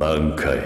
挽回。